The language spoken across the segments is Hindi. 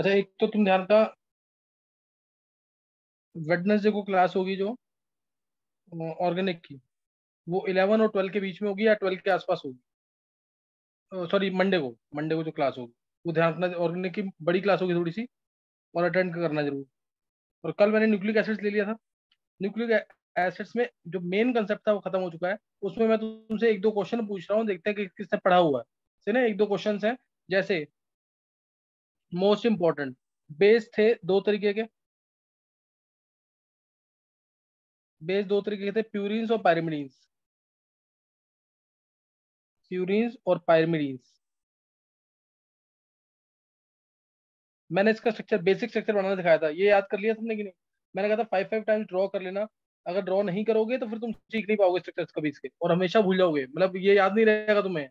अच्छा एक तो तुम ध्यान का वेडनेसडे को क्लास होगी जो ऑर्गेनिक की, वो इलेवन और ट्वेल्व के बीच में होगी या ट्वेल्व के आसपास होगी? सॉरी मंडे को मंडे को जो क्लास होगी, वो ध्यान रखना ऑर्गेनिक की बड़ी क्लास होगी थोड़ी सी, और अटेंड करना ज़रूर। और कल मैंने न्यूक्लिक एसिड्स ले लिया था। न्यूक्लिक एसिड्स में जो मेन कंसेप्ट था, वो खत्म हो चुका है। उसमें मैं तुमसे एक दो क्वेश्चन पूछ रहा हूँ, देखते हैं कि किसने पढ़ा हुआ है। ना? एक दो क्वेश्चन है, जैसे मोस्ट इंपॉर्टेंट। बेस थे दो तरीके के। बेस दो तरीके के थे प्यूरिन्स और पायरिमिडीन्स प्यूरिन्स और पायरिमिडीन्स मैंने इसका स्ट्रक्चर बेसिक स्ट्रक्चर बनाना दिखाया था। ये याद कर लिया तुमने कि नहीं? मैंने कहा था फाइव फाइव टाइम्स ड्रॉ कर लेना। अगर ड्रॉ नहीं करोगे तो फिर तुम सीख नहीं पाओगे स्ट्रक्चर्स कभी इसके। और हमेशा भूल जाओगे। मतलब ये याद नहीं रहेगा तुम्हें।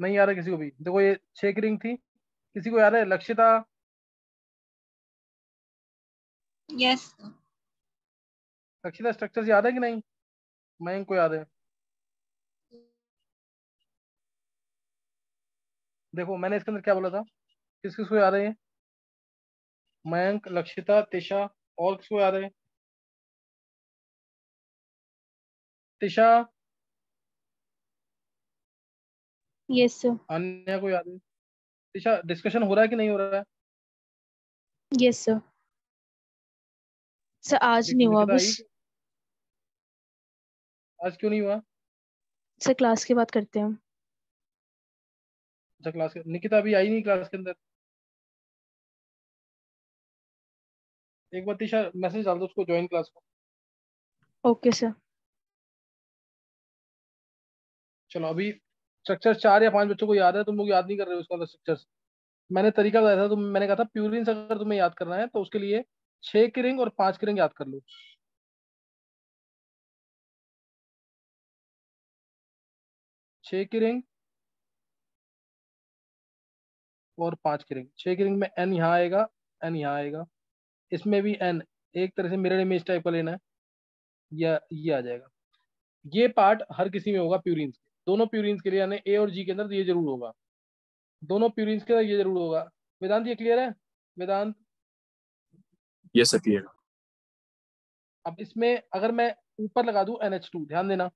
नहीं आ रहा किसी को भी। देखो ये छेक रिंग थी। किसी को याद है? लक्ष्यता यस लक्ष्यता स्ट्रक्चर्स याद है कि नहीं? मैं इनको याद है। देखो मैंने इसके अंदर क्या बोला था? किस किस को याद है मयंक लक्षिता तिशा और किसको याद है? तिशा यस सर अन्य को याद है। तिशा डिस्कशन हो रहा है कि नहीं हो रहा है? यस सर सर आज नहीं हुआ बस। आज क्यों नहीं हुआ? सर क्लास के बाद करते हैं अच्छा क्लास निकिता अभी आई नहीं क्लास के अंदर। एक बार तीशा मैसेज डाल दो उसको ज्वाइन क्लास को। ओके सर चलो अभी स्ट्रक्चर चार या पाँच बच्चों को याद है, तुम लोग याद नहीं कर रहे हो उसका स्ट्रक्चर मैंने तरीका बताया था तो मैंने कहा था प्यूरिन अगर तुम्हें याद करना है तो उसके लिए छह की रिंग और पाँच की रिंग याद कर लो। छह की रिंग और पाँच की रिंग छह की रिंग में एन यहाँ आएगा एन यहाँ आएगा। इसमें भी एन एक तरह से मिरर इमेज टाइप का लेना है, या ये आ जाएगा। ये पार्ट हर किसी में होगा प्यूरिन्स के। दोनों प्यूरिन्स के लिए यानी ए और जी के अंदर ये ज़रूर होगा। दोनों प्यूरिन्स के अंदर ये ज़रूर होगा। वेदांत ये क्लियर है? वेदांत? यस क्लियर अब इसमें अगर मैं ऊपर लगा दूँ NH2 ध्यान देना।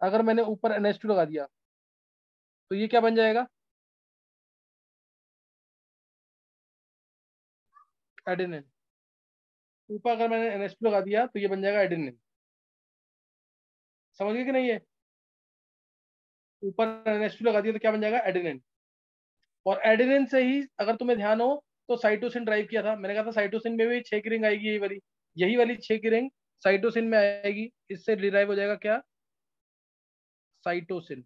अगर मैंने ऊपर NH2 लगा दिया तो ये क्या बन जाएगा? एडेनिन ऊपर अगर मैंने एनएसपी लगा दिया तो ये बन जाएगा एडेनिन समझ गए कि नहीं है ऊपर एनएसपी लगा दिया तो क्या बन जाएगा? एडेनिन और एडेनिन से ही अगर तुम्हें ध्यान हो तो साइटोसिन ड्राइव किया था। मैंने कहा था साइटोसिन में भी छह की रिंग आएगी यही वाली। यही वाली छह की रिंग साइटोसिन में आएगी। इससे डिराइव हो जाएगा क्या? साइटोसिन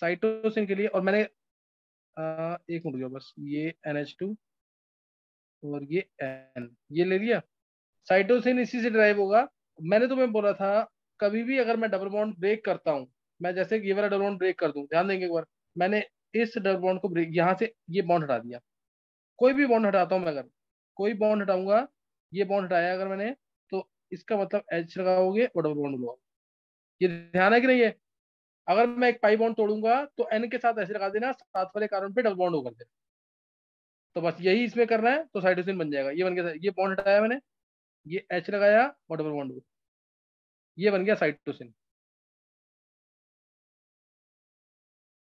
साइटोसिन के लिए और मैंने आ, एक मिनट बस। ये NH2 और ये एन ये ले लिया? साइटोसिन इसी से ड्राइव होगा। मैंने तुम्हें बोला था कभी भी अगर मैं डबल बॉन्ड ब्रेक करता हूँ मैं जैसे ये वाला डबल बॉन्ड ब्रेक कर दूँ, ध्यान देंगे एक बार। मैंने इस डबल बॉन्ड को ब्रेक यहाँ से ये बॉन्ड हटा दिया। कोई भी बॉन्ड हटाता हूँ मैं अगर, कोई बॉन्ड हटाऊँगा, ये बॉन्ड हटाया अगर मैंने तो इसका मतलब एच लगाओगे और डबल बॉन्ड होगा ये ध्यान है कि नहीं है? अगर मैं एक पाई बॉन्ड तोड़ूँगा तो एन के साथ ऐसे लगा देना, सात वाले कारण पे डबल बॉन्ड होकर देना तो बस यही इसमें करना है तो साइटोसिन बन जाएगा। ये बन गया, ये बॉन्ड हटाया मैंने, ये एच लगाया और डबल बॉन्ड ये बन गया साइटोसिन।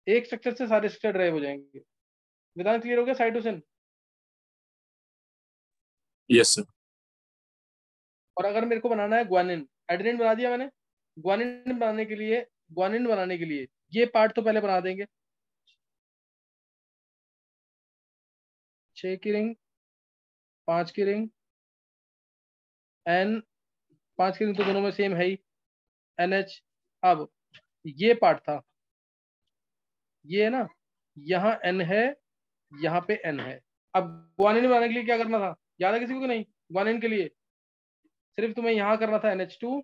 एक स्ट्रक्चर से सारे स्ट्रक्चर ड्राइव हो जाएँगे। विधान क्लियर हो गया साइटोसिन यस सर और अगर मेरे को बनाना है ग्वानिन एडेनिन बना दिया मैंने ग्वानिन बनाने के लिए ग्वानिन बनाने के लिए ये पार्ट तो पहले बना देंगे। छ की रिंग पाँच की रिंग एन पाँच की रिंग तो दोनों में सेम है ही। एन एच अब ये पार्ट था। ये है ना, यहाँ एन है, यहाँ पे एन है। अब ग्वानिन बनाने के लिए क्या करना था? याद है किसी को कि नहीं? ग्वानिन के लिए। सिर्फ़ तुम्हें यहाँ करना था NH2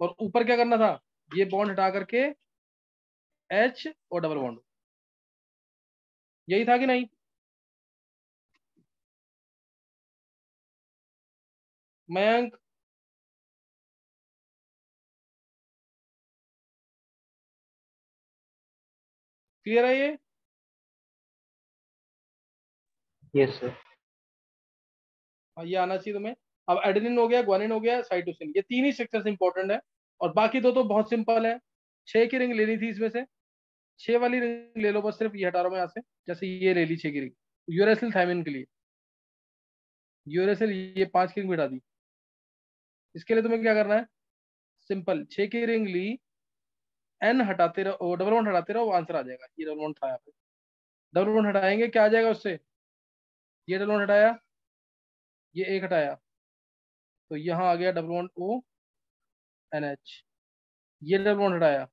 और ऊपर क्या करना था? ये बॉन्ड हटा करके H और डबल बॉन्ड यही था कि नहीं? मयंक क्लियर है ये? यस सर हाँ, ये आना चाहिए तुम्हें। अब एडेनिन हो गया ग्वानिन हो गया साइटोसिन ये तीन ही स्ट्रक्चर्स इंपॉर्टेंट है और बाकी दो तो बहुत सिंपल है। छह की रिंग लेनी थी इसमें से। छह वाली रिंग ले लो बस सिर्फ़ ये हटा रहा हूँ मैं यहाँ से। जैसे ये ले ली छह की रिंग यूरेसिल थायमिन के लिए। यूरेसिल ये पाँच की रिंग बिठा दी। इसके लिए तुम्हें क्या करना है? सिंपल छह की रिंग ली एन हटाते रहो डबल वन हटाते रहो आंसर आ जाएगा। ये डबल वन था यहाँ पे। डबल वन हटाएँगे, क्या आ जाएगा उससे? ये डबल वन हटाया, ये एक हटाया। तो यहाँ आ गया double one O N H ये डबल वन हटाया।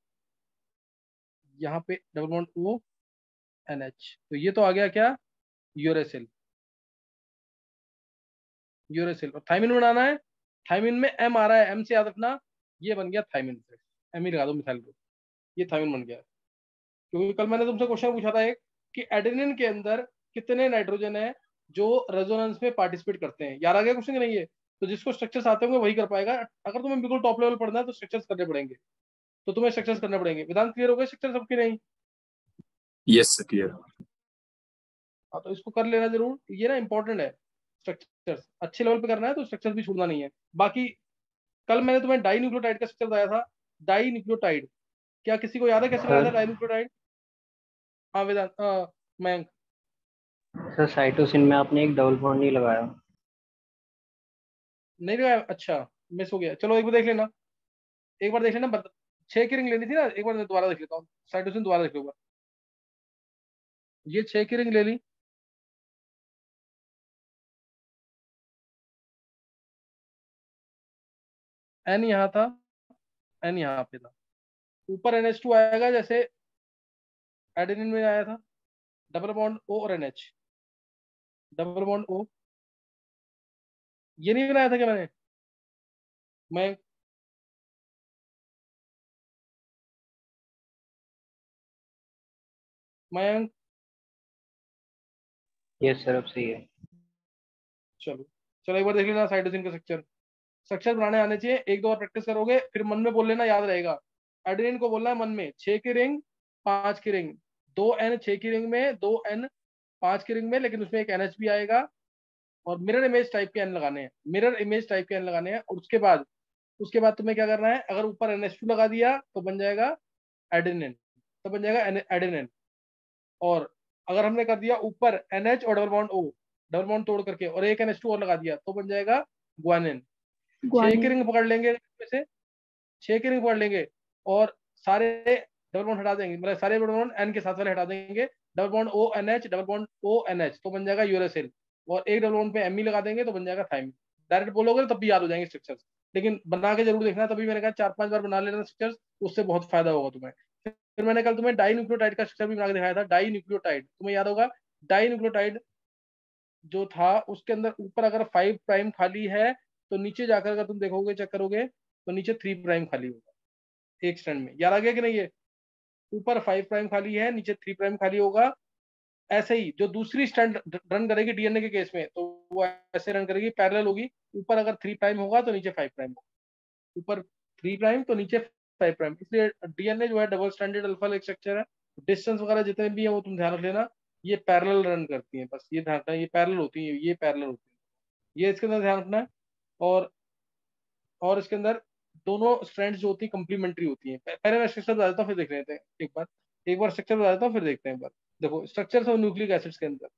यहाँ पे double one O N H तो ये तो आ गया क्या? यूरेसिल यूरेसिल और थाइमिन बनाना है। थाइमिन में एम आ रहा है एम से याद रखना। ये बन गया थाइमिन एम ही लगा दो मिसाइल को ये थाइमिन बन गया। क्योंकि कल मैंने तुमसे क्वेश्चन पूछा था एक कि एडेनिन के अंदर कितने नाइट्रोजन है जो रेजोनेंस में पार्टिसिपेट करते हैं? यार आ गया क्वेश्चन नहीं है तो जिसको स्ट्रक्चर्स आते होंगे वही कर पाएगा। अगर तुम्हें बिल्कुल टॉप लेवल पढ़ना है तो स्ट्रक्चर्स करने पड़ेंगे। तो तुम्हें स्ट्रक्चर्स करने पड़ेंगे। वेदांत क्लियर हो गए स्ट्रक्चर सबके नहीं? Yes sir clear. हाँ तो इसको कर लेना ज़रूर। ये ना इंपॉर्टेंट है स्ट्रक्चर्स अच्छे लेवल पे करना है तो स्ट्रक्चर भी छोड़ना नहीं है। बाकी कल मैंने तुम्हें डाई न्यूक्लियोटाइड का स्ट्रक्चर बताया था। डाई न्यूक्लियोटाइड क्या किसी को याद है? कैसे बनाया था न्यूक्लियोटाइड हाँ वेदांत मयंक। सर साइटोसिन में आपने एक डबल बॉन्ड नहीं लगाया। नहीं लगाया? अच्छा मिस हो गया। चलो एक बार देख लेना। एक बार देख लेना. छह की रिंग लेनी थी ना एक बार मैं दोबारा देख लेता हूँ। साइटोसिन दोबारा देख लूँगा ये छह की रिंग ले ली। एन यहाँ था एन यहाँ पे था। ऊपर एन एच टू आएगा जैसे एडेनिन में आया था डबल बॉन्ड ओ और N H double bond O ये नहीं बनाया था क्या मैंने? मैं मयंक। यस सर अब सही है। चलो चलो एक बार देख लेना साइटोसिन का स्ट्रक्चर स्ट्रक्चर बनाने आने चाहिए एक दो बार प्रैक्टिस करोगे फिर मन में बोल लेना याद रहेगा। एडेनिन को बोलना है मन में। छह की रिंग पाँच की रिंग। दो एन छह की रिंग में दो एन पाँच की रिंग में लेकिन उसमें एक एनएच भी आएगा। और मिरर इमेज टाइप के एन लगाने हैं। मिरर इमेज टाइप के एन लगाने हैं। और उसके बाद उसके बाद तुम्हें क्या करना है? अगर ऊपर एन लगा दिया तो बन जाएगा एडेनिन तो बन जाएगा एडेनिन और अगर हमने कर दिया ऊपर NH और double bond O double bond तोड़ करके और एक NH2 और लगा दिया तो बन जाएगा ग्वानिन छह की रिंग पकड़ लेंगे से। छह की रिंग पकड़ लेंगे और सारे डबल बॉन्ड हटा देंगे। मतलब सारे डबल बॉन्ड एन के साथ वाले हटा देंगे। Double bond O N H double bond O N H तो बन जाएगा यूरेसिल और एक डबल बॉन्ड पे एम ई लगा देंगे तो बन जाएगा थाइमिन डायरेक्ट बोलोगे तब भी याद हो जाएँगे स्ट्रक्चर्स लेकिन बना के ज़रूर देखना, तभी मैंने कहा चार पाँच बार बना लेना स्ट्रक्चर्स उससे बहुत फ़ायदा होगा तुम्हें। फिर मैंने कल तुम्हें डाई न्यूक्लियोटाइड का स्ट्रक्चर भी बना के दिखाया था डाई न्यूक्लियोटाइड तुम्हें याद होगा डाई न्यूक्लियोटाइड जो था, उसके अंदर ऊपर अगर फाइव प्राइम खाली है तो नीचे जाकर अगर तुम देखोगे चेक करोगे तो नीचे थ्री प्राइम खाली होगा। एक स्टैंड में। याद आ गया कि नहीं ये? ऊपर फाइव प्राइम खाली है, नीचे थ्री प्राइम खाली होगा। ऐसे ही, जो दूसरी स्टैंड रन करेगी डीएनए के केस में तो वो ऐसे रन करेगी पैरेलल होगी। ऊपर अगर थ्री प्राइम होगा तो नीचे फाइव प्राइम होगा। ऊपर थ्री प्राइम तो नीचे फाइव प्राइम इसलिए डीएनए जो है डबल स्टैंडर्ड अल्फ़ा एक स्ट्रक्चर है। डिस्टेंस वगैरह जितने भी है, वो तुम ध्यान रख लेना। ये पैरेलल रन करती है, बस ये ध्यान रखना, ये पैरेलल होती है, ये पैरेलल होती है। ये इसके अंदर ध्यान रखना है। और और इसके अंदर दोनों स्ट्रैंड्स जो होती है कंप्लीमेंट्री होती हैं। पहले मैं स्ट्रक्चर बता देता हूँ, फिर देख लेते हैं। एक बार। एक बार स्ट्रक्चर बता देता हूँ, फिर देखते हैं बार। देखो स्ट्रक्चर ऑफ़ न्यूक्लिक एसिड्स के अंदर।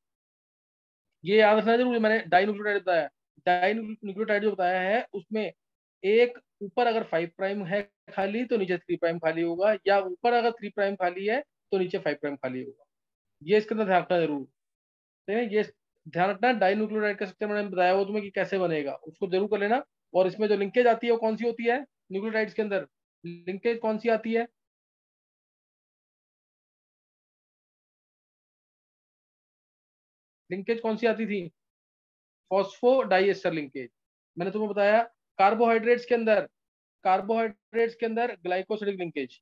ये याद रखना ज़रूर मैंने डाई न्यूक्लियोटाइड बताया। डाई न्यूक्लियोटाइड जो बताया है, उसमें एक ऊपर अगर फाइव प्राइम है खाली तो नीचे थ्री प्राइम खाली होगा। या ऊपर अगर थ्री प्राइम खाली है तो नीचे फाइव प्राइम खाली होगा। ये इसके अंदर ध्यान रखना ज़रूर। ठीक है, ये ध्यान रखना डाई न्यूक्लियोटाइड का स्ट्रक्चर मैंने बताया वो तुम्हें कि कैसे बनेगा। उसको ज़रूर कर लेना। और इसमें जो लिंकेज आती है, वो कौन सी होती है? न्यूक्लियोटाइड्स के अंदर लिंकेज कौन सी आती है? लिंकेज कौन सी आती थी? Phosphodiester linkage. मैंने तुम्हें बताया, कार्बोहाइड्रेट्स के अंदर, कार्बोहाइड्रेट्स के अंदर ग्लाइकोसिडिक लिंकेज।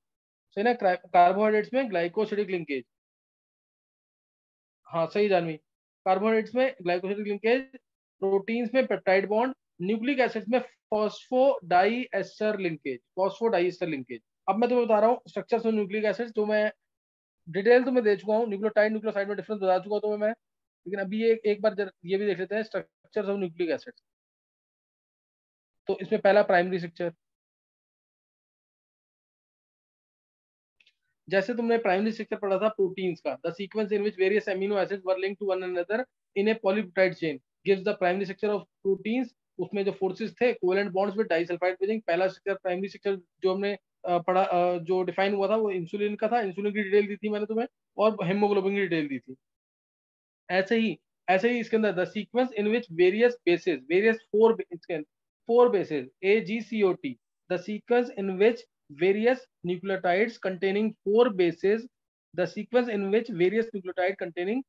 सही ना? कार्बोहाइड्रेट्स में ग्लाइकोसिडिक लिंकेज। हाँ सही जानवी। कार्बोहाइड्रेट्स में ग्लाइकोसिडिक लिंकेज, प्रोटीन्स में पेप्टाइड बॉन्ड न्यूक्लिक एसिड्स में phosphodiester linkage phosphodiester linkage अब मैं तुम्हें बता रहा हूँ स्ट्रक्चर्स ऑफ़ न्यूक्लिक एसिड्स जो मैं डिटेल तो मैं दे चुका हूँ न्यूक्लियोटाइड न्यूक्लियोसाइड में डिफरेंस बता चुका हूँ तुम्हें मैं। लेकिन अभी ये एक बार ये भी देख लेते हैं स्ट्रक्चर ऑफ़ न्यूक्लिक एसिड तो इसमें पहला प्राइमरी स्ट्रक्चर जैसे तुमने प्राइमरी स्ट्रक्चर पढ़ा था प्रोटीन्स का the sequence in which various amino acids were linked to one another in a polypeptide chain gives the primary structure of proteins उसमें जो फोर्सेस थे covalent bonds with disulphide bridging पहला स्ट्रक्चर प्राइमरी स्ट्रक्चर जो हमने पढ़ा जो डिफाइन हुआ था, वो इंसुलिन का था। इंसुलिन की डिटेल दी थी मैंने तुम्हें, और हेमोग्लोबिन की डिटेल दी थी। ऐसे ही ऐसे ही इसके अंदर the sequence in which various bases various four four bases A G C O T the sequence in which various nucleotides containing four bases, the sequence in which various nucleotide containing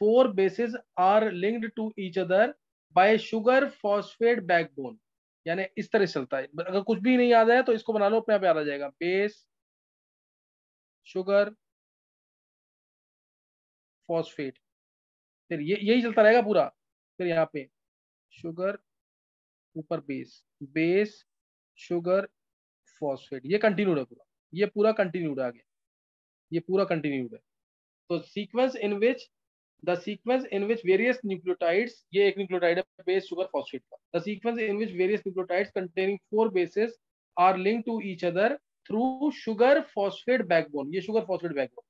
four bases are linked to each other by sugar phosphate backbone. यानी इस तरह से चलता है। अगर कुछ भी नहीं याद है तो इसको बना लो, अपने आप याद आ जाएगा। बेस शुगर फॉस्फेट फिर ये, यही चलता रहेगा पूरा। फिर यहाँ पे शुगर ऊपर बेस बेस शुगर फॉस्फेट ये कंटिन्यूड है पूरा। ये पूरा कंटिन्यूड है आगे। ये पूरा कंटिन्यूड है। तो sequence in which the sequence in which various nucleotides ये एक न्यूक्लियोटाइड है बेस शुगर फॉस्फेट का। The sequence in which various nucleotides containing four bases are link to each other through sugar phosphate backbone ये शुगर फॉस्फेट बैकबोन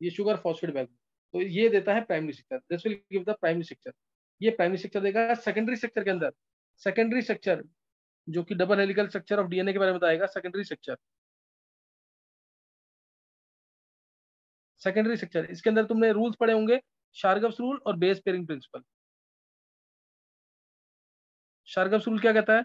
ये शुगर फॉस्फेट बैकबोन तो ये देता है primary structure this will give the primary structure ये प्राइमरी स्ट्रक्चर देगा सेकेंडरी स्ट्रक्चर के अंदर। सेकेंडरी स्ट्रक्चर जो कि double helical structure of DNA के बारे में बताएगा सेकेंडरी स्ट्रक्चर सेकेंडरी स्ट्रक्चर इसके अंदर तुमने रूल्स पढ़े होंगे। शार्गव्स रूल और base pairing principle. Chargaff's rule क्या कहता है?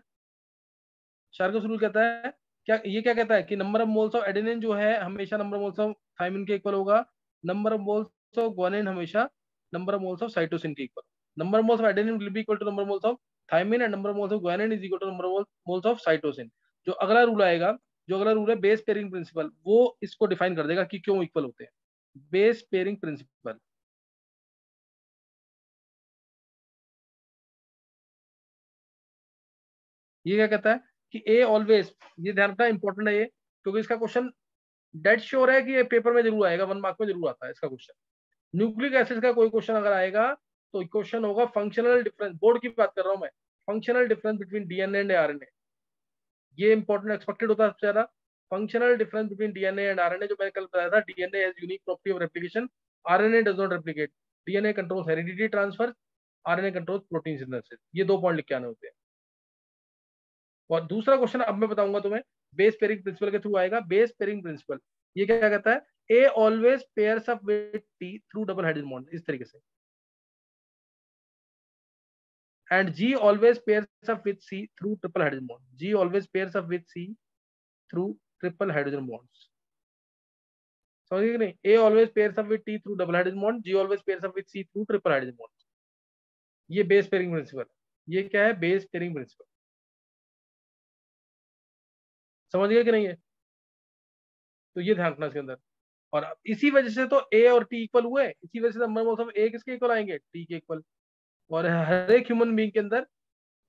शार्गव्स रूल कहता है, क्या, ये क्या कहता है कि number of moles of adenine जो है, हमेशा number of moles of thymine के इक्वल होगा। Number of moles of guanine हमेशा number of moles of cytosine के equal number of moles of adenine will be equal to number moles of thymine and number of moles of guanine is equal to number of moles of cytosine जो अगला रूल आएगा, जो अगला रूल है बेस पेयरिंग प्रिंसिपल वो इसको डिफाइन कर देगा कि क्यों इक्वल होते हैं। बेस पेयरिंग प्रिंसिपल ये क्या कहता है कि ए ऑलवेज ये ध्यान रखना इंपॉर्टेंट है ये, क्योंकि इसका क्वेश्चन डेट श्योर है कि ये पेपर में ज़रूर आएगा वन मार्क में ज़रूर आता है इसका क्वेश्चन न्यूक्लिक एसिड का कोई क्वेश्चन अगर आएगा तो क्वेश्चन होगा फंक्शनल डिफरेंस बोर्ड की बात कर रहा हूँ मैं. Functional difference between DNA and RNA ये इंपॉर्टेंट एक्सपेक्टेड होता है सबसे ज़्यादा. Functional difference between DNA and RNA जो मैंने कल बताया था DNA has unique property of replication RNA does not replicate DNA controls heredity transfer RNA controls protein synthesis ये दो पॉइंट लिख के आने होते हैं. और दूसरा क्वेश्चन अब मैं बताऊँगा तुम्हें बेस पेरिंग प्रिंसिपल के थ्रू आएगा बेस पेरिंग प्रिंसिपल ये क्या कहता है? A always pair of with T through double hydrogen bond इस तरीके से। And G always pair of with C through triple hydrogen bond G always pair of with C through triple hydrogen bond समझे नहीं? A always pair of with T through double hydrogen bond G always pair of with C through triple hydrogen bond ये बेस पेयरिंग प्रिंसिपल ये क्या है? बेस पेयरिंग प्रिंसिपल समझ गए कि नहीं है? तो ये ध्यान रखना इसके अंदर। और इसी वजह से तो ए और टी इक्वल हुए इसी वजह से नंबर मोल्स ए किसके इक्वल आएँगे? टी के इक्वल और हर एक ह्यूमन बींग के अंदर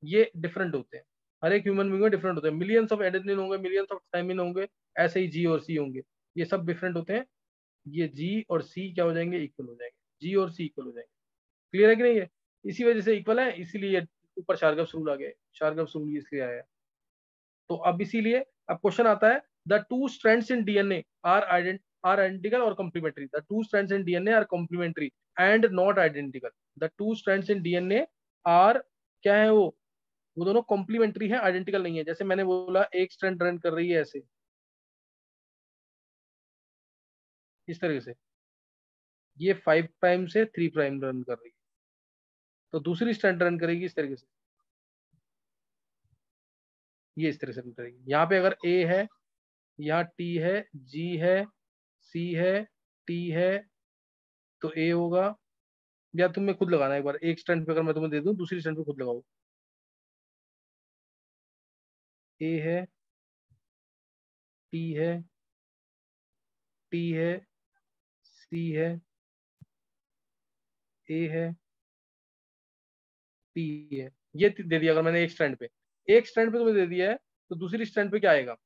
ये डिफरेंट होते हैं। हर एक ह्यूमन बींग में डिफरेंट होते हैं। मिलियंस ऑफ़ एडेनिन होंगे मिलियंस ऑफ़ थायमिन होंगे, ऐसे ही जी और सी होंगे। ये सब डिफरेंट होते हैं। ये जी और सी क्या हो जाएँगे? इक्वल हो जाएँगे। जी और सी इक्वल हो जाएँगे। क्लियर है कि नहीं है? इसी वजह से इक्वल है, इसीलिए ऊपर शार्गव रूल आ गए। शार्गव रूल इसलिए आया। तो अब इसीलिए अब क्वेश्चन आता है the two strands in DNA are ident are identical और complementary the two strands in DNA are complementary and not identical the two strands in DNA are क्या है वो? वो दोनों कॉम्प्लीमेंट्री है आइडेंटिकल नहीं है। जैसे मैंने बोला, एक स्ट्रेंड रन कर रही है ऐसे। इस तरीके से। ये फाइव प्राइम से थ्री प्राइम रन कर रही है। तो दूसरी स्ट्रेंड रन करेगी इस तरीके से। ये इस तरह से करेगी यहाँ पे अगर ए है, यहाँ टी है जी है सी है टी है तो ए होगा। या तुम्हें खुद लगाना एक बार। एक स्टैंड पे अगर मैं तुम्हें दे दूँ, दूसरी स्टैंड पे खुद लगाओ। ए है टी है टी है सी है ए है टी है। ये दे दिया अगर मैंने एक स्टैंड पे। एक स्टैंड पे तुम्हें दे दिया है तो दूसरी स्टैंड पे क्या आएगा?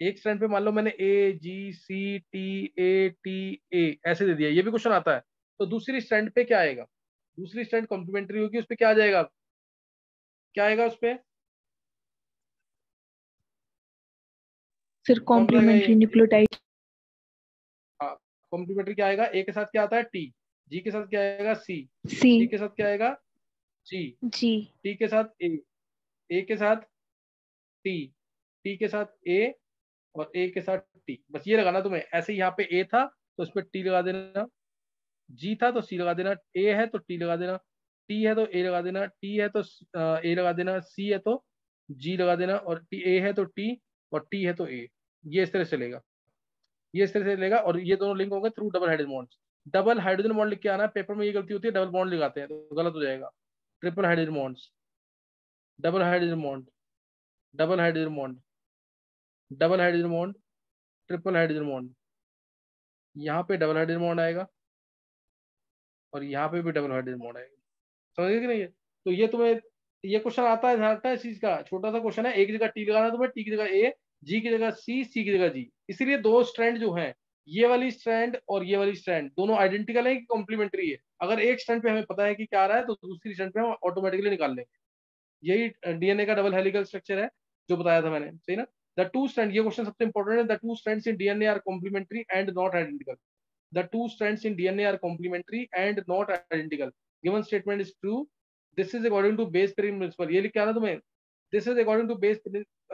एक स्ट्रैंड पे मान लो मैंने ए G C T A T A ऐसे दे दिया ये भी क्वेश्चन आता है। तो दूसरी स्ट्रैंड पे क्या आएगा? दूसरी स्ट्रैंड कॉम्प्लीमेंट्री होगी उस पर क्या आ जाएगा? क्या आएगा उस पर फिर कॉम्प्लीमेंट्री न्यूक्लियोटाइड कॉम्प्लीमेंट्री क्या आएगा? ए के साथ क्या आता है? टी जी के साथ क्या आएगा? सी सी के साथ क्या आएगा? जी जी टी के साथ ए ए के साथ टी टी के साथ ए और ए के साथ टी बस ये लगाना तुम्हें, ऐसे यहाँ पे ए था तो उस पर टी लगा देना। जी था तो सी लगा देना। ए है तो टी लगा देना। टी है तो ए लगा देना। टी है तो ए लगा देना। सी है तो जी लगा देना। और टी ए है तो टी और टी है तो ए ये इस तरह से लेगा। ये इस तरह से लेगा और ये दोनों लिंक होंगे through double hydrogen bond double hydrogen bond लिख के आना पेपर में ये गलती होती है डबल बॉन्ड लगाते हैं तो गलत हो जाएगा। Triple hydrogen bonds double hydrogen bond double hydrogen bond double hydrogen bond triple hydrogen bond यहाँ पे डबल हाइड्रोजन बॉन्ड आएगा और यहाँ पे भी डबल हाइड्रोजन बॉन्ड आएगा। समझ कि नहीं? है तो ये तुम्हें, ये क्वेश्चन आता है ध्यान रखना इस चीज़ का। छोटा सा क्वेश्चन है। एक जगह टी लगाना तुम्हें टी की जगह ए जी की जगह सी सी की जगह जी इसीलिए दो स्ट्रैंड जो है, ये वाली स्ट्रैंड और ये वाली स्ट्रैंड दोनों आइडेंटिकल है कि कॉम्प्लीमेंट्री है? अगर एक स्ट्रैंड पे हमें पता है कि क्या आ रहा है तो दूसरी स्ट्रैंड पे हम ऑटोमेटिकली निकाल लेंगे। यही डीएनए का डबल हेलिकल स्ट्रक्चर है जो बताया था मैंने। सही ना? द टू स्ट्रैंड ये क्वेश्चन सबसे इंपॉर्टेंट है। The two strands in DNA are complementary and not identical the two strands in DNA are complementary and not identical given statement is true this is according to base pairing principle ये लिख के आना तुम्हें। This is according to base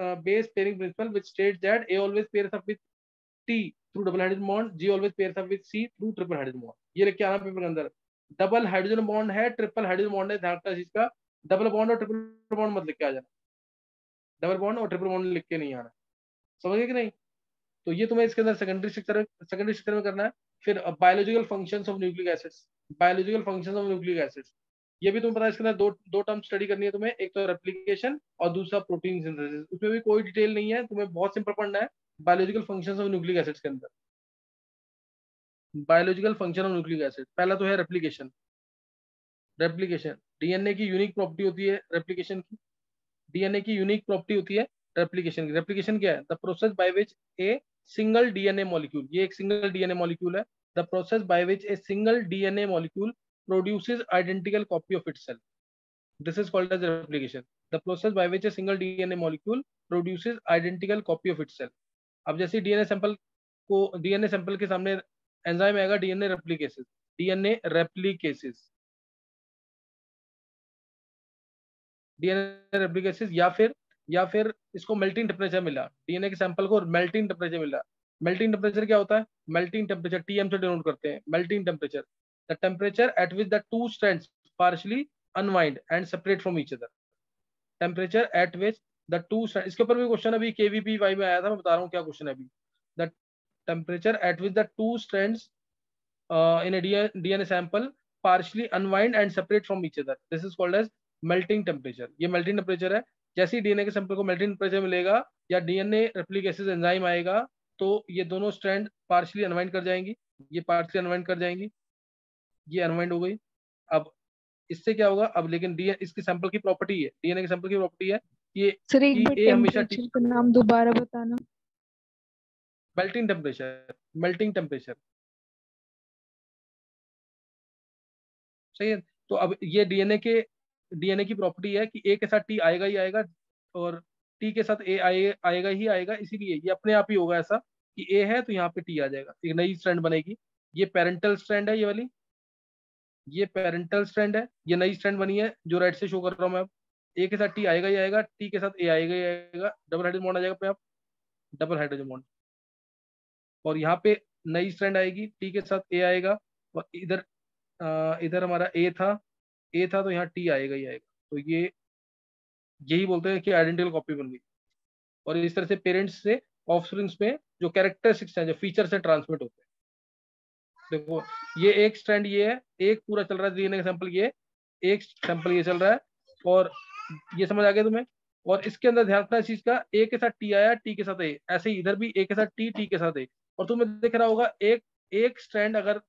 base pairing principle which states that A always pairs up with T through double hydrogen bond, G always pairs up with C through triple hydrogen bond. ये लिख के आना पेपर के अंदर। डबल हाइड्रोजन बॉन्ड है ट्रिपल हाइड्रोजन बॉन्ड है। ध्यान रखना इसका डबल बॉन्ड और ट्रिपल बॉन्ड मत लिख के आ जाना डबल बॉन्ड और ट्रिपल बॉन्ड लिख के नहीं आना। समझे कि नहीं? तो ये तुम्हें इसके अंदर सेकेंडरी स्ट्रक्चर सेकेंडरी स्ट्रक्चर में करना है। फिर biological functions of nucleic acids biological functions of nucleic acids ये भी तुम्हें पता है इसके अंदर दो दो टर्म स्टडी करनी है तुम्हें। एक तो रेप्लिकेशन और दूसरा प्रोटीन सिंथेसिस उसमें भी कोई डिटेल नहीं है। तुम्हें बहुत सिंपल पढ़ना है। Biological functions of nucleic acids के अंदर। Biological function of nucleic acid पहला तो है रेप्लिकेशन रेप्लिकेशन डीएनए की यूनिक प्रॉपर्टी होती है रेप्लिकेशन की डीएनए की यूनिक प्रॉपर्टी होती है रेप्लिकेशन की रेप्लिकेशन क्या है the process by which a single DNA molecule ये एक सिंगल डीएनए मॉलिक्यूल है the process by which a single DNA molecule produces identical copy of itself. This is called as replication. The process by which a single DNA molecule produces identical copy of itself. अब जैसे डीएनए सैंपल को डीएनए सैंपल के सामने एंजाइम आएगा DNA replicases DNA replicases DNA replicases या फिर या फिर इसको मेल्टिंग टेम्परेचर मिला। डीएनए के सैंपल को मेल्टिंग टेम्परेचर मिला। मेल्टिंग टेम्परेचर क्या होता है? मेल्टिंग टेम्परेचर टीएम से डिनोट करते हैं। Melting temperature the temperature at which the two strands partially unwind and separate from each other temperature at which the two इसके ऊपर भी क्वेश्चन अभी केवीपी वाई में आया था, मैं बता रहा हूँ क्या क्वेश्चन अभी। The temperature at which the two strands in a DNA sample partially unwind and separate from each other this is called as melting temperature. ये melting temperature है। जैसे ही डीएनए के सैंपल को मेल्टिंग टेम्परेचर मिलेगा या डीएनए रेप्लिकेसेस एंजाइम आएगा तो ये दोनों स्ट्रैंड पार्शियली अनवाइंड कर जाएँगी। ये पार्शियली अनवाइंड कर जाएँगी। ये अनवाइंड हो गई। अब इससे क्या होगा? अब लेकिन डीएनए इसकी सैंपल की प्रॉपर्टी है। डीएनए के सैंपल की प्रॉपर्टी है ये सर एक बार टेम्परेचर का नाम दोबारा बताना। मेल्टिंग टेम्परेचर मेल्टिंग टेम्परेचर सही है? तो अब ये डीएनए के डीएनए की प्रॉपर्टी है कि ए के साथ टी आएगा ही आएगा और टी के साथ ए आए, आएगा ही आएगा इसीलिए ये अपने आप ही होगा ऐसा कि ए है तो यहाँ पे टी आ जाएगा। एक नई स्ट्रैंड बनेगी। ये पेरेंटल स्ट्रैंड है ये वाली। ये पेरेंटल स्ट्रैंड है। ये नई स्ट्रैंड बनी है जो राइट से शो कर रहा हूँ मैं अब। ए के साथ टी आएगा ही आएगा टी के साथ ए आएगा ही आएगा। डबल हाइड्रोजन बॉन्ड आ जाएगा पे आप। डबल हाइड्रोजन बॉन्ड और यहाँ पे नई स्ट्रैंड आएगी। टी के साथ ए आएगा। और इधर इधर हमारा ए था। ए था तो यहाँ टी आएगा ही आएगा। तो ये यही बोलते हैं कि आइडेंटिकल कॉपी बन गई। और इस तरह से पेरेंट्स से ऑफ़ में जो कैरेक्टरिस्टिक्स हैं, जो फीचर से ट्रांसमिट होते हैं। देखो, ये एक स्ट्रैंड ये है, एक पूरा चल रहा है डीएनए का सैंपल ये, एक सैंपल ये चल रहा है, और ये समझ आ गया तुम्हें? और इसके अंदर ध्यान रखना इस चीज़ का ए के साथ टी आया टी के साथ ए ऐसे ही इधर भी ए के साथ टी टी के साथ ए और तुम्हें दिख रहा होगा, एक एक स्ट्रैंड अगर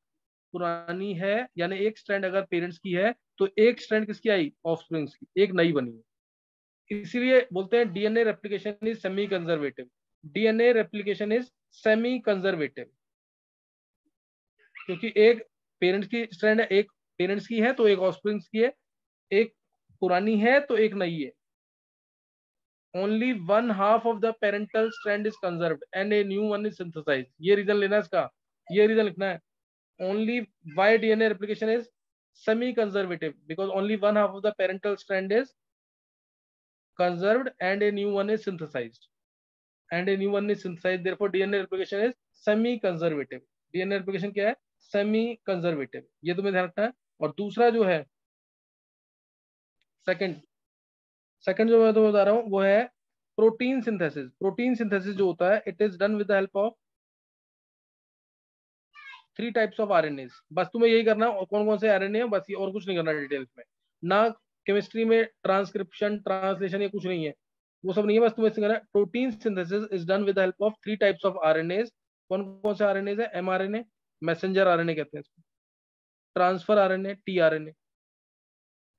पुरानी है, यानी एक स्ट्रैंड अगर पेरेंट्स की है तो एक स्ट्रैंड किसकी आई? ऑफ़ की। एक नई बनी है इसीलिए बोलते हैं DNA replication is semi conservative DNA replication is semi conservative क्योंकि एक पेरेंट्स की स्ट्रैंड है, एक पेरेंट्स की है तो एक ऑफस्प्रिंग्स की है। एक पुरानी है तो एक नई है। Only one half of the parental strand is conserve and a new one is synthesise ये रीजन लेना है इसका। ये रीजन लिखना है। Only why DNA replication is semi conservative because only one half of the parental strand is conserved and a new one is synthesized and a new one is synthesized therefore dna replication is semi conservative dna replication क्या है semi conservative ये तुम्हें ध्यान रखना है और दूसरा जो है सेकंड सेकंड जो मैं तुम्हें बता रहा हूँ वो है प्रोटीन सिंथेसिस प्रोटीन सिंथेसिस जो होता है it is done with the help of three types of R बस तुम्हें यही करना और कौन कौन से आर है, बस ये और कुछ नहीं करना डिटेल्स में। ना केमिस्ट्री में ट्रांसक्रिप्शन ट्रांसलेशन ये कुछ नहीं है। वो सब नहीं है, बस तुम्हें करना। Protein synthesis is done with help of three types of R कौन कौन से आर एन है? M R N A messenger R कहते हैं इसको। Transfer R N A T R N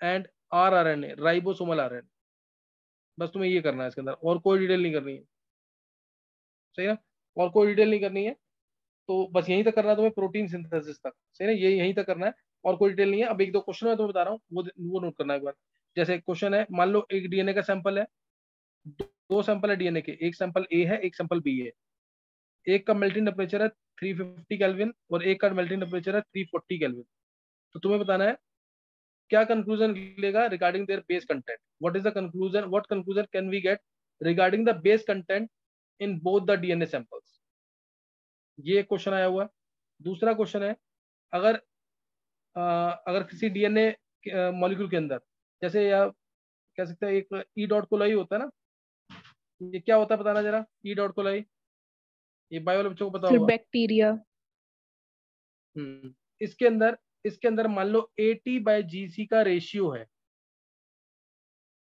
and R R N A ribosomal R बस तुम्हें ये करना है इसके अंदर। और कोई डिटेल नहीं करनी है। सही ना? और कोई डिटेल नहीं करनी है। तो बस यहीं तक करना है तुम्हें प्रोटीन सिंथेसिस तक। सही ना? ये यहीं तक करना है, और कोई डिटेल नहीं है। अब एक दो क्वेश्चन मैं तुम्हें बता रहा हूँ, वो वो नोट करना एक बार। जैसे क्वेश्चन है, मान लो एक डीएनए का सैंपल है, दो सैंपल है डीएनए के, एक सैंपल ए है, एक सैंपल बी है एक का मेल्टिंग टेम्परेचर है 350 केल्विन और एक का मेल्टिंग टेम्परेचर है 340 केल्विन तो तुम्हें बताना है, क्या कंक्लूजन मिलेगा regarding their base content what is the conclusion what conclusion can we get regarding the base content in both the DNA samples ये क्वेश्चन आया हुआ है। दूसरा क्वेश्चन है अगर आ, अगर किसी डीएनए मॉलिक्यूल के अंदर जैसे या कह सकते हैं एक ई डॉट कोलाई होता है ना ये क्या होता है बताना जरा? ई डॉट कोलाई ये बायो वाले बच्चों को पता होगा। बैक्टीरिया हम्म इसके अंदर इसके अंदर मान लो एटी बाय जीसी का रेशियो है।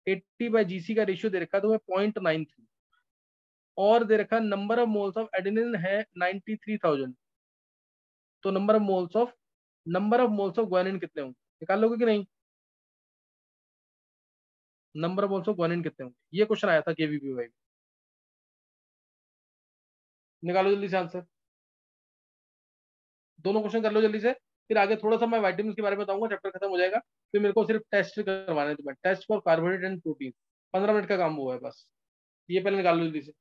एटी बाय जीसी का रेशियो दे रखा है तुम्हें पॉइंट नाइन थ्री और दे रखा number of moles of adenine है 93,000 तो number of moles of number of moles of guanine कितने होंगे? निकाल लोगे कि नहीं? Number of moles of guanine कितने होंगे? ये क्वेश्चन आया था केवीपी वाई निकालो जल्दी से आंसर दोनों क्वेश्चन कर लो जल्दी से। फिर आगे थोड़ा सा मैं वाइटामिन के बारे में बताऊँगा चैप्टर खत्म हो जाएगा। फिर मेरे को सिर्फ़ टेस्ट करवाने तुम्हें। Test for carbohydrate and protein पंद्रह मिनट का काम हुआ है बस। ये पहले निकाल लो जल्दी से।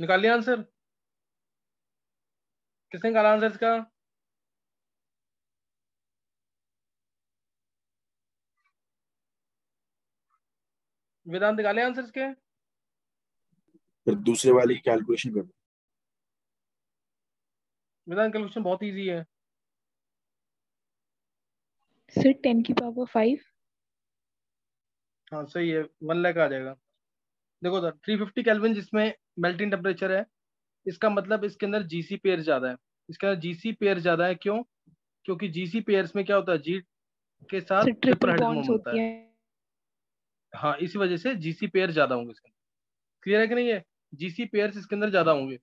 निकाल लिया आंसर किसने निकाला आंसर इसका? वेदांत निकाले आंसर इसके? फिर दूसरे वाले की कैलकुलेशन कर वेदांत कैलकुलेशन बहुत इजी है। सर टेन की पावर फाइव हाँ सही है। वन लाख आ जाएगा। देखो सर थ्री फिफ्टी कैलविन जिसमें मेल्टिंग टेम्परेचर है। इसका मतलब इसके अंदर जीसी पेयर ज़्यादा है। इसके अंदर जीसी पेयर ज़्यादा है क्यों? क्योंकि जीसी पेयर्स में क्या होता है? जी के साथ ट्रिपल हाइड्रोजन होता है। है। हाँ इसी वजह से जीसी पेयर ज़्यादा होंगे इसके। अंदर क्लियर है कि नहीं है जीसी पेयर्स इसके अंदर ज़्यादा होंगे।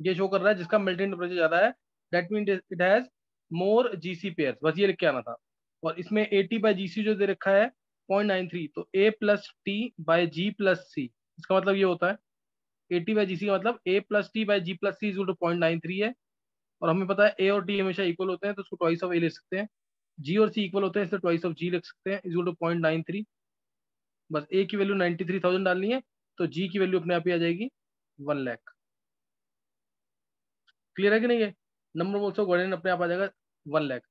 ये शो कर रहा है जिसका मेल्टिंग टेम्परेचर ज़्यादा है। That mean it has more GC pairs बस ये लिख के आना था। और इसमें ए टी बाई जीसी जो दे रखा है पॉइंट नाइन थ्री तो A plus T by G plus C इसका मतलब ये होता है A T by G C मतलब A plus T by G plus C is two point nine three है। और हमें पता है ए और टी हमेशा इक्वल होते हैं तो उसको ट्वाइस ऑफ़ ए लिख सकते हैं। जी और सी इक्वल होते हैं, इसलिए ट्वाइस ऑफ़ जी लिख सकते हैं is two point nine three बस ए की वैल्यू नाइन्टी थ्री थाउज़ेंड डालनी है तो जी की वैल्यू अपने आप ही आ जाएगी वन लैख क्लियर है कि नहीं है नंबर ऑल्सो गोल्डन अपने आप आ जाएगा वन लैख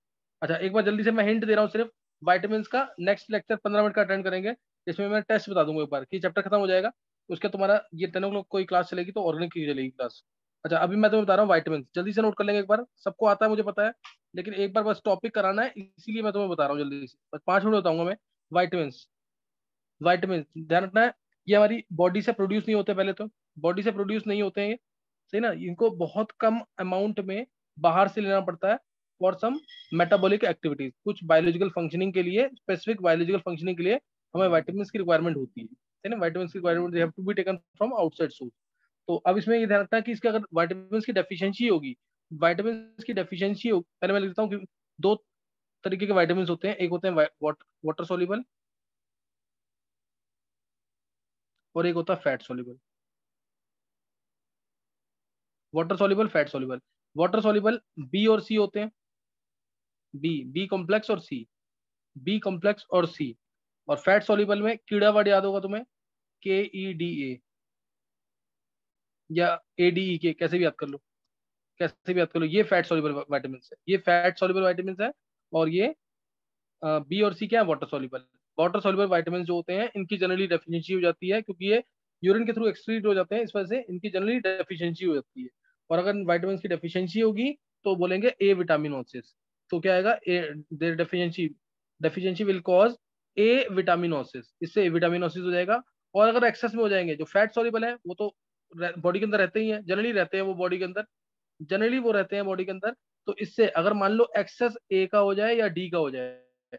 अच्छा एक बार जल्दी से मैं हिंट दे रहा हूँ सिर्फ़ वाइटामिन का नेक्स्ट लेक्चर पंद्रह मिनट का अटेंड करेंगे, इसमें मैं टेस्ट बता दूँगा एक बार कि चैप्टर खत्म हो जाएगा। उसके तुम्हारा ये टेन कोई क्लास चलेगी तो ऑर्गेनिक की चलेगी क्लास अच्छा अभी मैं तुम्हें बता रहा हूँ वाइटमिन जल्दी से नोट कर लेंगे एक बार। सबको आता है, मुझे पता है, लेकिन एक बार बस टॉपिक कराना है, इसीलिए मैं तुम्हें बता रहा हूँ जल्दी से। बस पाँच मिनट बताऊँगा मैं। वाइटमिन वाइटमिन ध्यान रखना है, ये हमारी बॉडी से प्रोड्यूस नहीं होते पहले तो। बॉडी से प्रोड्यूस नहीं होते हैं सही ना? इनको बहुत कम अमाउंट में बाहर से लेना पड़ता है फॉर सम मेटाबॉलिक एक्टिविटीज़ कुछ बायोलॉजिकल फंक्शनिंग के लिए स्पेसिफिक बायोलॉजिकल फंक्शनिंग के लिए हमें वाइटामिन की रिक्वायरमेंट होती है। है वाइटामिन की requirement have to be taken from outside source तो अब इसमें ये ध्यान रखना है कि इसके अगर वाइटामिन की डेफिशिएंसी होगी वाइटामिन की डेफिशिएंसी हो, पहले मैं लिखता हूँ कि दो तरीके के वाइटामिन होते हैं, एक होते हैं वाटर सोल्यूबल और एक होता है fat soluble water soluble fat soluble water soluble B और सी होते हैं. बी बी कॉम्प्लेक्स और सी बी कॉम्प्लेक्स और सी और फैट सोल्यूबल में कीड़ा वर्ड याद होगा तुम्हें? के ई डी ए या ए डी ई के कैसे भी याद कर लो। कैसे भी याद कर लो, ये फैट सोल्यूबल वाइटामिन है। ये फैट सोल्यूबल वाइटामिन है और ये बी और सी क्या है? Water soluble water soluble vitamin जो होते हैं, इनकी जनरली डेफिशिएंसी हो जाती है क्योंकि ये यूरिन के थ्रू एक्सक्रीट हो जाते हैं, इस वजह से इनकी जनरली डेफिशिएंसी हो जाती है। और अगर वाइटामिन की डेफिशिएंसी होगी तो बोलेंगे ए विटामिनोसिस तो क्या आएगा? A their deficiency deficiency will cause avitaminosis इससे विटामिनोसिस हो जाएगा और अगर एक्सेस में हो जाएँगे, जो फैट सॉल्युबल है, वो तो बॉडी के अंदर रहते ही हैं जनरली रहते हैं वो बॉडी के अंदर जनरली वो रहते हैं बॉडी के अंदर तो इससे अगर मान लो एक्सेस ए का हो जाए या डी का हो जाए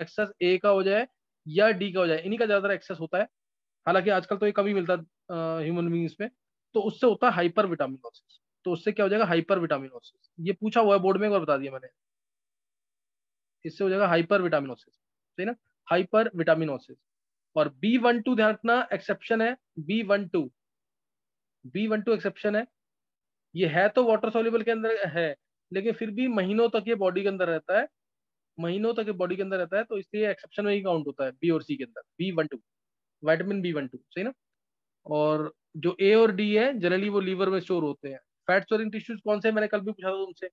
एक्सेस ए का हो जाए या डी का हो जाए, इन्हीं का ज़्यादातर एक्सेस होता है। हालाँकि आजकल तो ये कम मिलता है ह्यूमन बींग्स में तो उससे होता है हाइपर विटामिनोसिस तो उससे क्या हो जाएगा? हाइपर विटामिनोसिस ये पूछा हुआ है बोर्ड में एक बार बता दिया मैंने। इससे हो जाएगा हाइपर विटामिनोसिस सही ना? हाइपर विटामिनोसिस और बी वन टू ध्यान रखना एक्सेप्शन है B one two B one two exception है। ये है तो वाटर सोल्यूबल के अंदर है, लेकिन फिर भी महीनों तक ये बॉडी के अंदर रहता है। महीनों तक ये बॉडी के अंदर रहता है तो इसलिए एक्सेप्शन में ही काउंट होता है बी और सी के अंदर B one two vitamin B one two सही ना? और जो ए और डी है जनरली वो लीवर में स्टोर होते हैं। फैट स्टोरिंग टिश्यूज कौन से मैंने कल भी पूछा था तुमसे।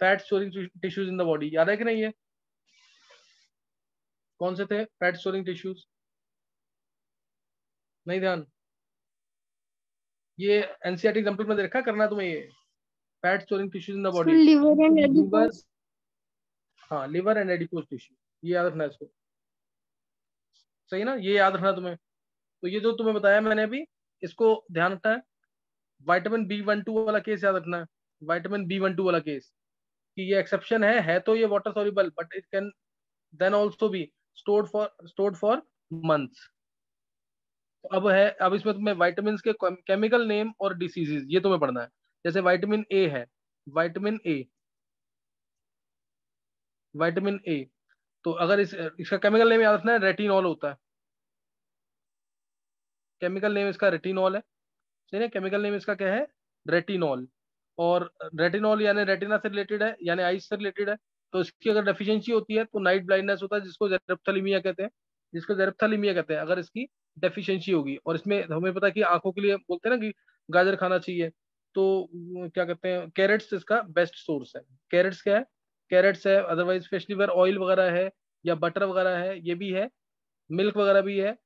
Fat storing tissues in the body याद है कि नहीं है कौन से थे? फैट स्टोरिंग टिश्यूज नहीं ध्यान। ये एनसीआरटी एग्जांपल में देखा करना तुम्हें ये। Fat storing tissues in the body liver and liver हाँ लिवर एंड एडिपोज टिश्यू ये याद रखना इसको। सही ना? ये याद रखना तुम्हें। तो ये जो तुम्हें बताया मैंने अभी इसको ध्यान रखना है। वाइटामिन बी वन टू वाला केस याद रखना है। वाइटामिन बी वन टू वाला केस कि ये एक्सेप्शन है है तो ये water soluble but it can then also be stored for stored for months अब है, अब इसमें तुम्हें वाइटामिन के केमिकल नेम और डिसीजेज ये तुम्हें पढ़ना है। जैसे वाइटामिन ए है वाइटामिन ए वाइटामिन ए तो अगर इस, इसका केमिकल नेम याद रखना है रेटिनॉल होता है। केमिकल नेम इसका रेटिनॉल है। सही है केमिकल नेम इसका क्या है? रेटिनॉल और रेटिनॉल यानी रेटिना से रिलेटेड है, यानी आइस से रिलेटेड है। तो इसकी अगर डेफिशिएंसी होती है तो नाइट ब्लाइंडनेस होता है, जिसको जेरेप्थलीमिया कहते हैं। जिसको जेरेप्थलीमिया कहते हैं, अगर इसकी डेफिशिएंसी होगी। और इसमें हमें पता है कि आँखों के लिए बोलते हैं ना कि गाजर खाना चाहिए तो क्या कहते हैं कैरेट्स इसका बेस्ट सोर्स है। कैरेट्स क्या है? कैरेट्स है अदरवाइज़ फ़िश लिवर ऑयल वगैरह है या बटर वगैरह है, ये भी है मिल्क वगैरह भी है,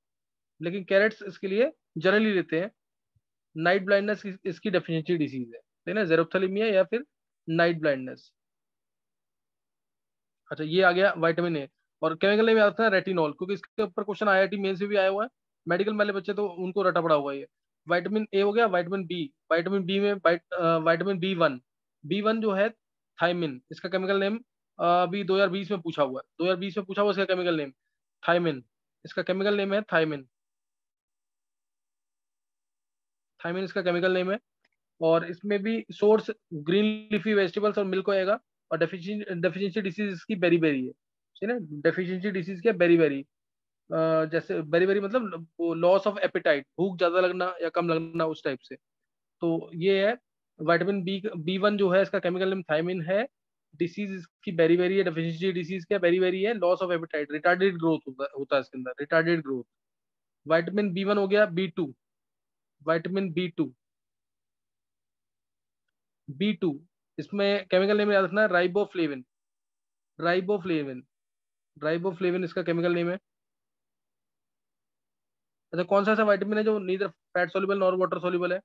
लेकिन कैरेट्स इसके लिए जनरली लेते हैं। नाइट ब्लाइंडनेस इसकी डेफिशिएंसी डिसीज है। ठीक है ना? जेरोप्थलीमिया या फिर नाइट ब्लाइंडनेस अच्छा ये आ गया वाइटामिन ए और केमिकल नेम याद रखना रेटिनॉल क्योंकि इसके ऊपर क्वेश्चन आईआईटी मेन से भी आया हुआ है। मेडिकल वाले बच्चे तो उनको रटा पड़ा हुआ है वाइटामिन ए हो गया वाइटामिन बी वाइटामिन बी में vitamin B one B one जो है थाइमिन इसका केमिकल नेम अभी 2020 में पूछा हुआ है। 2020 में पूछा हुआ इसका केमिकल नेम थाइमिन इसका केमिकल नेम है थाइमिन थाइमिन इसका केमिकल नेम है। और इसमें भी सोर्स ग्रीन लिफी वेजिटेबल्स और मिल्क होएगा। और डेफिशिएंसी डिसीज इसकी बेरी बेरी है। ठीक डेफिशिएंसी डिसीज क्या? बेरी बेरी जैसे बेरी बेरी मतलब लॉस ऑफ़ एपिटाइट भूख ज़्यादा लगना या कम लगना उस टाइप से। तो ये है विटामिन बी बी वन जो है इसका केमिकल नेम थाइमिन है। डिसीज इसकी बेरी बेरी है डेफिशिएंसी डिसीज क्या? बेरी बेरी है। Loss of appetite retarded growth होता, है इसके अंदर retarded growth vitamin B one हो गया B two vitamin B two B two इसमें केमिकल नेम याद रखना राइबोफ्लेविन राइबोफ्लेविन राइबोफ्लेविन इसका केमिकल नेम है। अच्छा कौन सा ऐसा वाइटामिन है जो neither fat soluble nor water soluble है?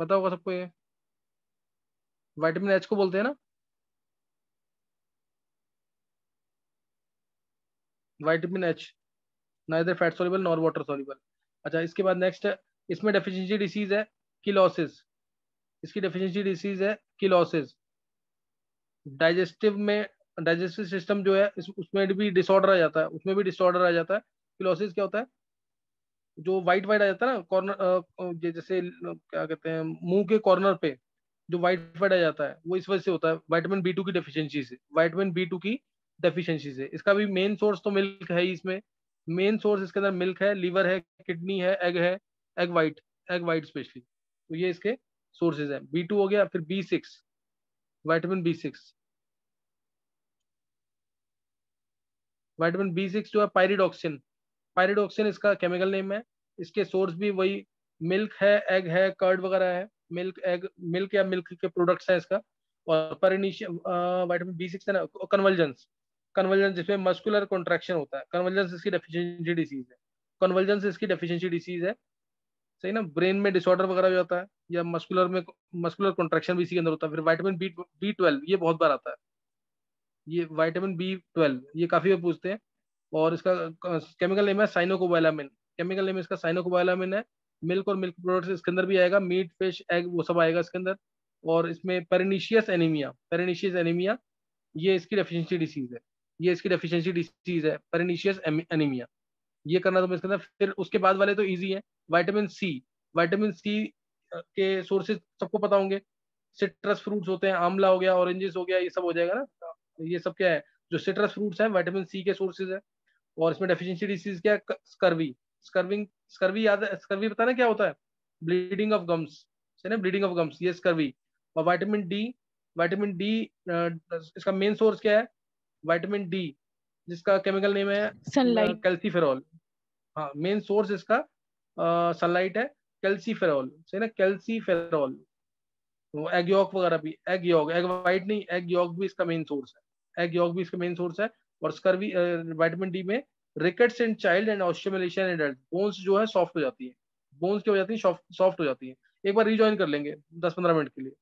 पता होगा सबको ये। विटामिन एच को बोलते हैं ना? Vitamin H neither fat soluble nor water soluble अच्छा इसके बाद नेक्स्ट इसमें डेफिशिएंसी डिसीज है किलोसिस इसकी डेफिशिएंसी डिसीज है किलोसिस डाइजेस्टिव में डाइजेस्टिव सिस्टम जो है इस, उसमें भी डिसऑर्डर आ जाता है उसमें भी डिसऑर्डर आ जाता है किलोसिस क्या होता है? जो वाइट वाइट आ जाता है ना कॉर्नर जैसे क्या कहते हैं मुँह के कॉर्नर पे जो व्हाइट व्हाइट आ जाता है वो इस वजह से होता है वाइटामिन बी टू की डेफिशिएंसी से वाइटामिन बी टू की डेफिशिएंसी से। इसका भी मेन सोर्स तो मिल्क है ही इसमें। मेन सोर्स इसके अंदर मिल्क है लीवर है किडनी है एग है egg white egg white specially तो ये इसके सोर्सेज है। बी टू हो गया, फिर B six vitamin B six vitamin B six जो है पायरिडोक्सिन पायरिडोक्सिन इसका केमिकल नेम है। इसके सोर्स भी वही मिल्क है एग है कर्ड वगैरह है। मिल्क एग मिल्क या मिल्क के प्रोडक्ट्स है इसका। और परिनिशियम वाइटामिन बी सिक्स है ना कन्वर्जेंस कन्वर्जेंस जिसमें मस्कुलर कॉन्ट्रैक्शन होता है। कन्वर्जेंस इसकी डेफिशिएंसी डिसीज है। कन्वर्जेंस इसकी डेफिशिएंसी डिसीज है। सही ना ब्रेन में डिसऑर्डर वगैरह भी होता है, या मस्कुलर में मस्कुलर कॉन्ट्रैक्शन भी इसी के अंदर होता है, फिर वाइटामिन बी बी ट्वेल्व ये बहुत बार आता है। ये वाइटामिन बी ट्वेल्व ये काफ़ी बार पूछते हैं। और इसका केमिकल नेम है साइनोकोबाइलामिन केमिकल नेम इसका साइनोकोबाइलामिन है। मिल्क और मिल्क प्रोडक्ट्स इसके अंदर भी आएगा मीट फ़िश एग वो सब आएगा इसके अंदर। और इसमें पेरिनिशियस एनीमिया पेरिनिशियस एनीमिया ये इसकी डेफिशिएंसी डिसीज है। ये इसकी डेफिशिएंसी डिसीज है पेरिनिशियस एनीमिया ये करना तो इसके अंदर, फिर उसके बाद वाले तो इजी है। वाइटामिन सी वाइटामिन सी के सोर्सेज सबको पता होंगे। सिट्रस फ्रूट्स होते हैं, आंवला हो गया ऑरेंजेस हो गया, ये सब हो जाएगा ना। ये सब क्या है? जो सिट्रस फ्रूट्स हैं विटामिन सी के सोर्सेज है। और इसमें डेफिशिएंसी डिसीज क्या है? स्कर्वी स्कर्विंग स्कर्वी याद है स्कर्वी पता ना क्या होता है? ब्लीडिंग ऑफ़ गम्स ना? ब्लीडिंग ऑफ़ गम्स ये स्कर्वी और विटामिन डी विटामिन डी इसका मेन सोर्स क्या है? विटामिन डी जिसका केमिकल नेम है सनलाइट कैल्सीफेरॉल हाँ मेन सोर्स इसका सनलाइट है कैल्सीफेरॉल सही ना? कैल्सीफेरॉल वो एग यॉक वगैरह भी एग यॉक एग वाइट नहीं एग यॉक भी इसका मेन सोर्स है. एग यॉक भी इसका मेन सोर्स है और स्कर्वी विटामिन डी में rickets in child and osteomalacia adult bones जो है सॉफ्ट हो जाती है. बोन्स क्या हो जाती है सॉफ्ट हो जाती है. एक बार रिजॉइन कर लेंगे दस पंद्रह मिनट के लिए.